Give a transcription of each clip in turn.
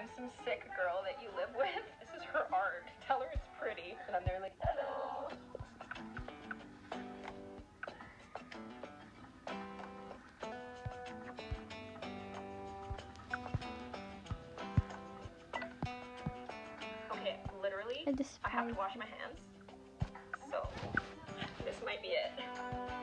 I'm some sick girl that you live with. This is her art. Tell her it's pretty. And I'm there like, hello. Okay, literally, I I have to wash my hands. So, this might be it.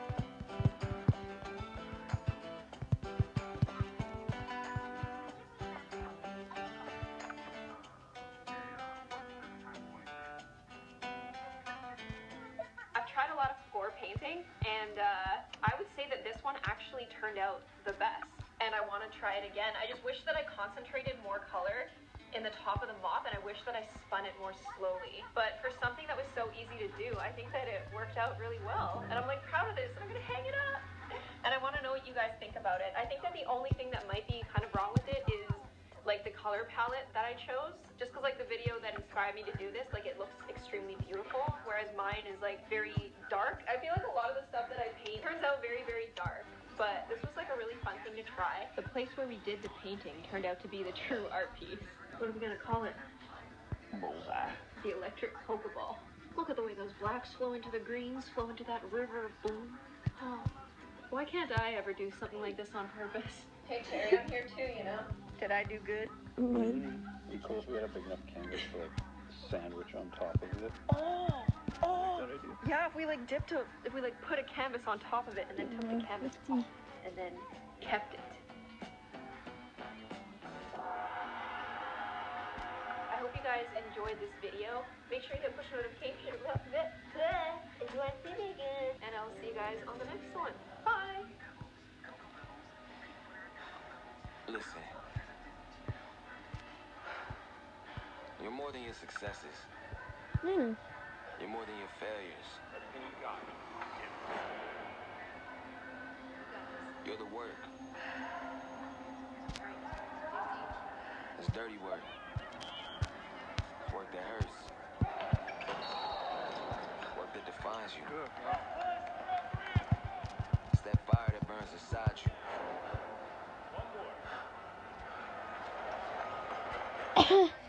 Painting, and uh, I would say that this one actually turned out the best. And I want to try it again. I just wish that I concentrated more color in the top of the mop, and I wish that I spun it more slowly. But for something that was so easy to do, I think that it worked out really well. And I'm like proud of this, and I'm gonna hang it up. And I want to know what you guys think about it. I think that the only thing that might be kind of wrong with palette that I chose. Just because like the video that inspired me to do this, like it looks extremely beautiful, whereas mine is like very dark. I feel like a lot of the stuff that I paint turns out very, very dark. But this was like a really fun thing to try. The place where we did the painting turned out to be the true art piece. What are we gonna call it? Bullseye. The electric Pokeball. Look at the way those blacks flow into the greens, flow into that river of blue. Oh, why can't I ever do something like this on purpose? Hey Terry, I'm here too, you know. Did I do good? Maybe. Be cool if we had a big enough canvas for like sandwich on top of it. Oh, oh. Yeah, if we like dipped a, if we like put a canvas on top of it and then took the canvas Fifty. and then kept it. I hope you guys enjoyed this video. Make sure you hit push notification. Enjoy feeling good. And I'll see you guys on the next one. Bye. Listen. You're more than your successes. Hmm. You're more than your failures. You're the work. It's dirty work. Work that hurts. Work that defines you. It's that fire that burns inside you. Happy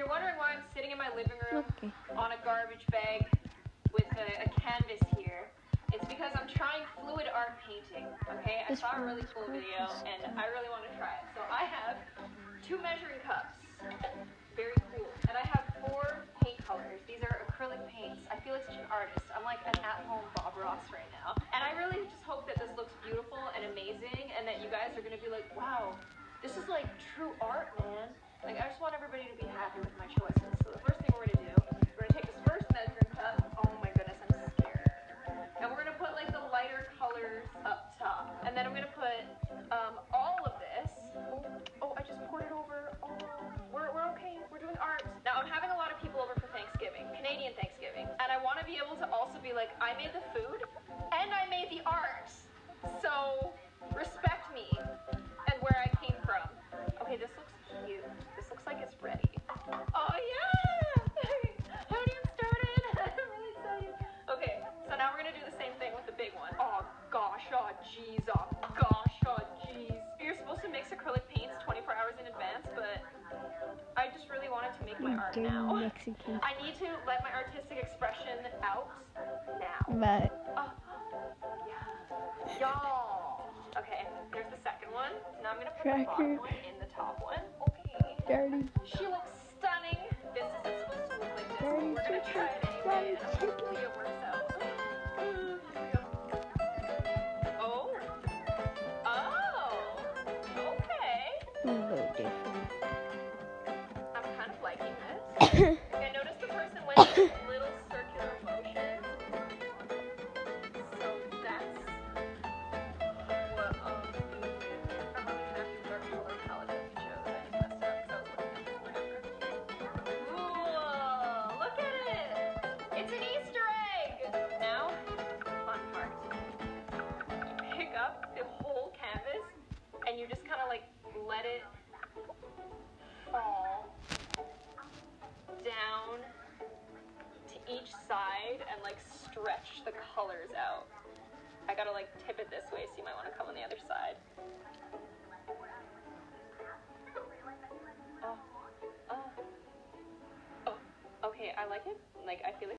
you're wondering why I'm sitting in my living room Okay. on a garbage bag with a, a canvas here, it's because I'm trying fluid art painting. Okay, I saw a really cool video and I really want to try it. So I have two measuring cups. Very cool. And I have four paint colors. These are acrylic paints. I feel like such an artist. I'm like an at-home Bob Ross right now. And I really just hope that this looks beautiful and amazing and that you guys are gonna be like, wow, this is like true art, man. Like I just want everybody to be happy with my choices. So the first thing we're gonna do, we're gonna take this first measuring cup. Oh my goodness, I'm scared. And we're gonna put like the lighter colors up top. And then I'm gonna put um, all of this. Oh, I just poured it over. Oh, we're, we're okay. We're doing art. Now I'm having a lot of people over for Thanksgiving, Canadian Thanksgiving. And I wanna be able to also be like, I made the food and I made the art. So respect jeez, oh gosh, oh jeez. You're supposed to mix acrylic paints 24 hours in advance, but I just really wanted to make my art Dirty now. Mexican. I need to let my artistic expression out now. But Oh, uh, yeah. Y'all. Okay, there's the second one. Now I'm gonna put the bottom one in the top one. Okay. dirty. She looks this. I noticed the person stretch the colors out. I gotta like tip it this way, so you might want to come on the other side. Oh, oh, oh. Okay, I like it. Like I feel like.